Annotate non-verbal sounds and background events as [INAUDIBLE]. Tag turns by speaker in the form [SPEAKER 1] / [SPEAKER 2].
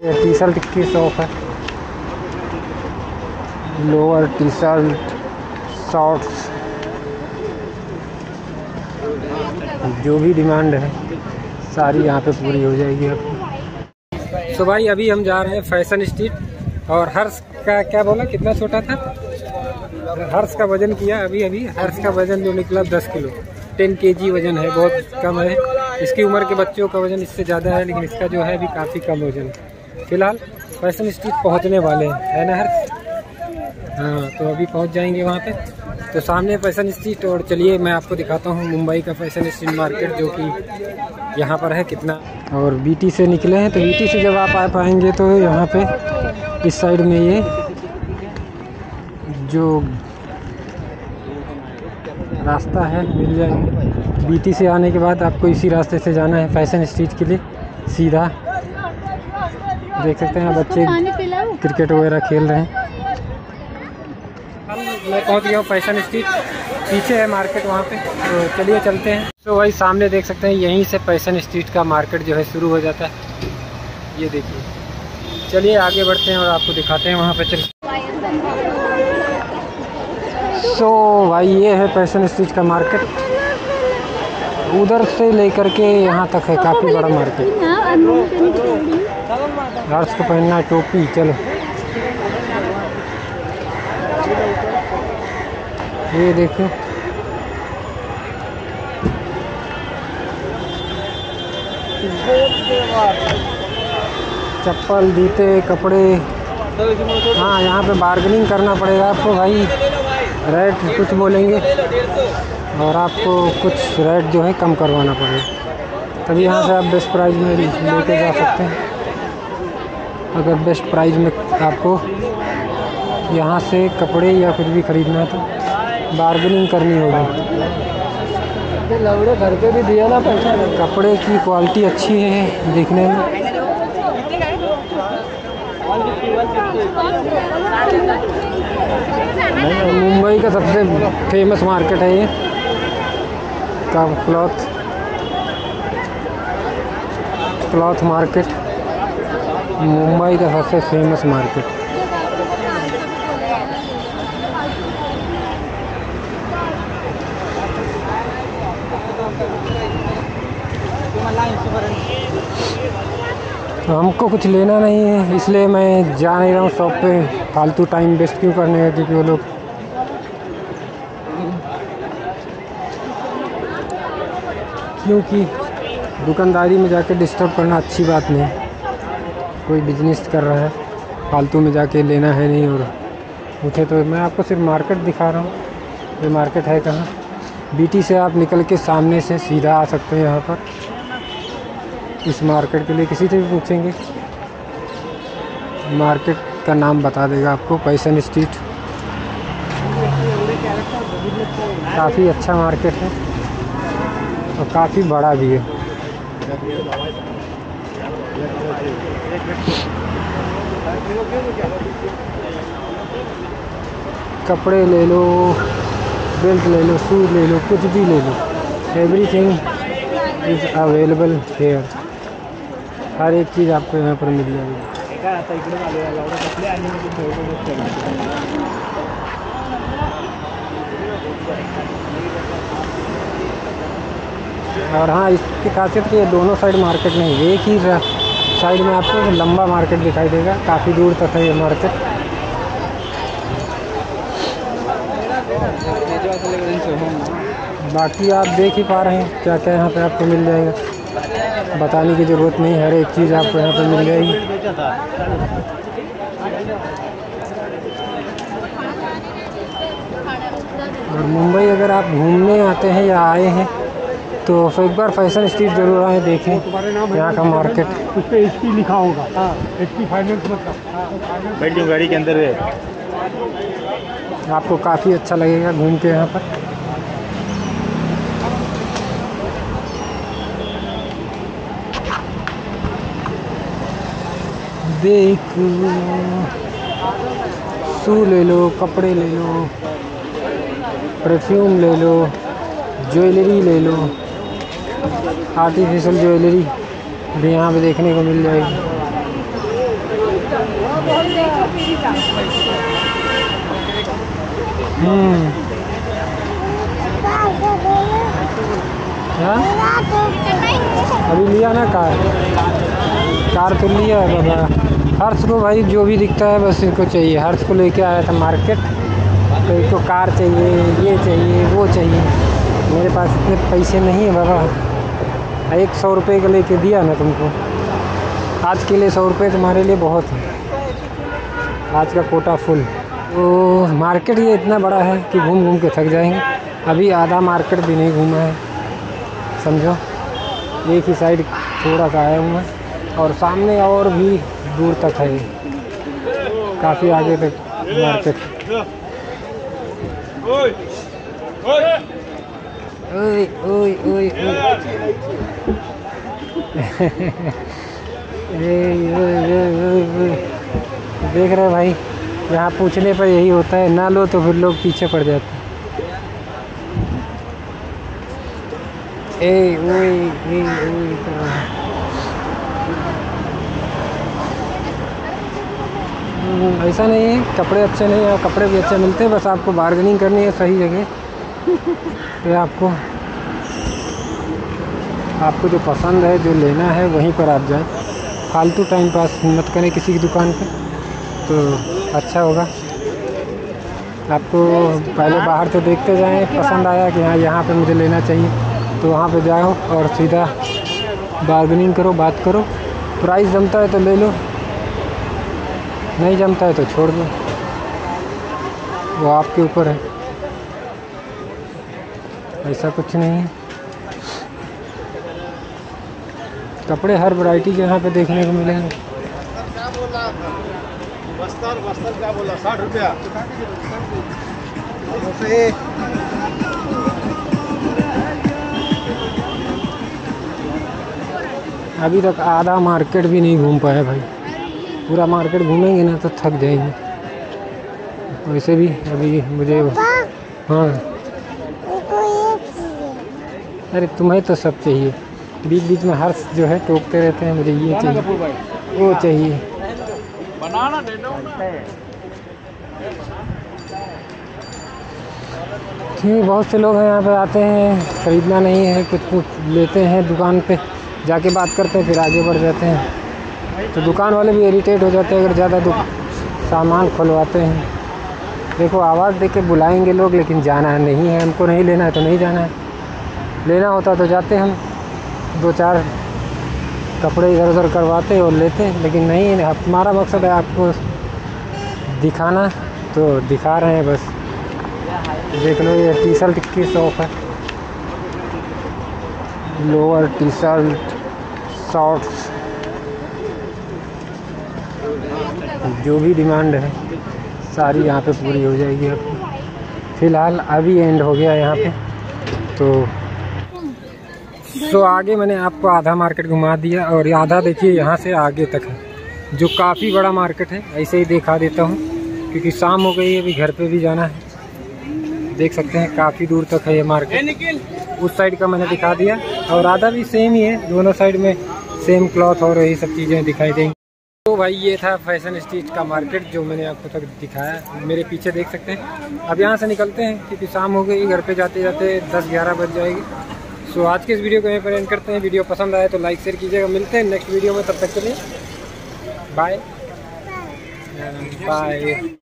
[SPEAKER 1] T shirt की shop है। Lower T shirt shorts जो भी डिमांड है, सारी यहाँ पे पूरी हो जाएगी आपकी तो भाई, अभी हम जा रहे हैं फ़ैशन स्ट्रीट और हर्ष का क्या बोला? कितना छोटा था? हर्ष का वज़न किया अभी अभी। हर्ष का वज़न जो निकला दस किलो। टेन के जी वज़न है, बहुत कम है। इसकी उम्र के बच्चों का वज़न इससे ज़्यादा है, लेकिन इसका जो है अभी काफ़ी कम वज़न। है फ़िलहाल फ़ैशन स्ट्रीट पहुँचने वाले हैं, है ना हाँ तो अभी पहुँच जाएँगे वहाँ पे। तो सामने फ़ैशन स्ट्रीट और चलिए मैं आपको दिखाता हूँ मुंबई का फ़ैशन स्ट्रीट मार्केट जो कि यहाँ पर है कितना। और बीटी से निकले हैं तो बीटी से जब आप आ पाएँगे तो यहाँ पे इस साइड में ये जो रास्ता है, मिल जाएगा। बीटी से आने के बाद आपको इसी रास्ते से जाना है फ़ैशन स्ट्रीट के लिए, सीधा। देख सकते हैं बच्चे क्रिकेट वगैरह खेल रहे हैं। मैं पहुँच गया हूँ फ़ैशन स्ट्रीट। पीछे है मार्केट वहाँ पे। तो चलिए चलते हैं। तो वही सामने देख सकते हैं यहीं से फ़ैशन स्ट्रीट का मार्केट जो है शुरू हो जाता है। ये देखिए। चलिए आगे बढ़ते हैं और आपको दिखाते हैं वहाँ पे। चल तो भाई ये है फ़ैशन स्ट्रीट का मार्केट। उधर से लेकर के यहाँ तक है काफ़ी बड़ा मार्केट। हर्ष को पहनना है, टोपी, चलो। ये देखो। चप्पल, जूते, कपड़े। हाँ यहाँ पे बार्गेनिंग करना पड़ेगा आपको भाई। रेट कुछ बोलेंगे। और आपको कुछ रेट जो है कम करवाना पड़ेगा। तभी यहाँ से आप बेस्ट प्राइस में लेके जा सकते हैं। अगर बेस्ट प्राइस में आपको यहाँ से कपड़े या कुछ भी ख़रीदना है तो बार्गेनिंग करनी होगी। लवड़े घर पे भी दिया ना पैसा कपड़े की क्वालिटी अच्छी है देखने में। मुंबई का सबसे फ़ेमस मार्केट है ये। का क्लॉथ क्लॉथ मार्केट मुंबई का सबसे फ़ेमस मार्केट हमको कुछ लेना नहीं है, इसलिए मैं जा नहीं रहा हूँ शॉप पे। फालतू टाइम वेस्ट क्यों करने का क्योंकि वो लोग? क्योंकि दुकानदारी में जाके डिस्टर्ब करना अच्छी बात नहीं कोई बिज़नेस कर रहा है, फालतू में जाके लेना है नहीं और उठे तो मैं आपको सिर्फ़ मार्केट दिखा रहा हूँ। ये मार्केट है कहाँ? बीटी से आप निकल के सामने से सीधा आ सकते हैं यहाँ पर। इस मार्केट के लिए किसी से भी पूछेंगे। मार्केट का नाम बता देगा आपको पैसन स्ट्रीट काफ़ी अच्छा मार्केट है और काफ़ी बड़ा भी है। कपड़े ले लो बेल्ट ले लो शूज़ ले लो, कुछ भी ले लो। एवरीथिंग इज़ अवेलेबल हेयर हर एक चीज़ आपको यहाँ पर मिल जाएगी। और हाँ इसकी खासियत कि दोनों साइड मार्केट नहीं एक ही साइड में आपको लंबा मार्केट दिखाई देगा, काफ़ी दूर तक है ये मार्केट। बाकी आप देख ही पा रहे हैं क्या क्या यहाँ पे आपको मिल जाएगा। बताने की ज़रूरत नहीं, हर एक चीज़ आपको यहाँ पे मिल जाएगी। और मुंबई अगर आप घूमने आते हैं या आए हैं तो एक बार फ़ैशन स्ट्रीट ज़रूर आए देखें यहाँ का मार्केट
[SPEAKER 2] उस पर एच लिखा होगा। हाँ। एच फाइनेंस मतलब बैठ गाड़ी के अंदर है।
[SPEAKER 1] आपको काफ़ी अच्छा लगेगा घूम के यहाँ पर। देख शू ले लो कपड़े ले लो परफ्यूम ले लो ज्वेलरी ले लो। आर्टिफिशियल ज्वेलरी भी यहाँ पे देखने को मिल जाएगी। हम्म। हाँ? अभी लिया ना कार। कार तो लिया है बाबा। हर्ष को भाई जो भी दिखता है बस इनको चाहिए। हर्ष को लेके आया था मार्केट। तो इसको कार चाहिए, ये चाहिए, वो चाहिए। मेरे पास इतने पैसे नहीं है बाबा। एक सौ रुपये का लेके दिया ना तुमको। आज के लिए सौ रुपये तुम्हारे लिए बहुत है। आज का कोटा फुल। तो मार्केट ये इतना बड़ा है कि घूम घूम के थक जाएँगे। अभी आधा मार्केट भी नहीं घूमा है। समझो? एक ही साइड थोड़ा सा आया हूँ मैं। और सामने और भी दूर तक है काफ़ी आगे तक मार्केट। [LAUGHS] ओए, ओए। देख रहे भाई यहाँ पूछने पर यही होता है ना लो तो फिर लोग पीछे पड़ जाते हैं ए ओए ए ओए। हम्म, ऐसा नहीं है कपड़े अच्छे नहीं है कपड़े भी अच्छे मिलते हैं बस आपको बार्गेनिंग करनी है सही जगह तो आपको आपको जो पसंद है, जो लेना है, वहीं पर आप जाएँ। फालतू टाइम पास मत करें किसी की दुकान पे तो अच्छा होगा। आपको पहले बाहर से देखते जाएँ, पसंद आया कि हाँ यहाँ पे मुझे लेना चाहिए तो वहाँ पे जाओ और सीधा बार्गेनिंग करो, बात करो। प्राइस जमता है तो ले लो, नहीं जमता है तो छोड़ दो। वो आपके ऊपर है। ऐसा कुछ नहीं है। कपड़े हर वैरायटी के यहाँ पे देखने को मिलेंगे अभी तक आधा मार्केट भी नहीं घूम पाया भाई। पूरा मार्केट घूमेंगे ना तो थक जाएँगे। वैसे भी अभी मुझे हाँ। अरे तुम्हें तो सब चाहिए। बीच बीच में हर्ष जो है टोकते रहते हैं मुझे ये चाहिए। वो चाहिए।
[SPEAKER 2] बनाना दे दो ना।
[SPEAKER 1] ठीक बहुत से लोग हैं यहाँ पर आते हैं ख़रीदना नहीं है कुछ कुछ लेते हैं दुकान पे जाके बात करते हैं फिर आगे बढ़ जाते हैं। तो दुकान वाले भी इरीटेट हो जाते हैं अगर ज़्यादा सामान खुलवाते हैं। देखो आवाज़ दे के बुलाएँगे लोग लेकिन जाना नहीं है हमको नहीं लेना है तो नहीं जाना है। लेना होता तो जाते हम। दो चार कपड़े इधर उधर करवाते और लेते, लेकिन नहीं हमारा मकसद है आपको दिखाना तो दिखा रहे हैं बस। देख लो, ये टी शर्ट की शॉप है। लोअर टी शर्ट शॉर्ट्स जो भी डिमांड है, सारी यहाँ पे पूरी हो जाएगी। आपकी फ़िलहाल अभी एंड हो गया यहाँ पे तो तो आगे मैंने आपको आधा मार्केट घुमा दिया और आधा देखिए यहाँ से आगे तक है जो काफ़ी बड़ा मार्केट है ऐसे ही दिखा देता हूँ क्योंकि शाम हो गई है अभी घर पे भी जाना है। देख सकते हैं काफ़ी दूर तक है ये मार्केट उस साइड का मैंने दिखा दिया और आधा भी सेम ही है दोनों साइड में सेम क्लॉथ और यही सब चीज़ें दिखाई देंगी। तो भाई ये था फ़ैशन स्ट्रीट का मार्केट जो मैंने आपको तक दिखाया। मेरे पीछे देख सकते हैं। अब यहाँ से निकलते हैं क्योंकि शाम हो गई घर पे जाते जाते दस ग्यारह बज जाएगी। सो आज के इस वीडियो को यहीं पर एंड करते हैं। वीडियो पसंद आए तो लाइक शेयर कीजिएगा। मिलते हैं नेक्स्ट वीडियो में। तब तक के लिए बाय बाय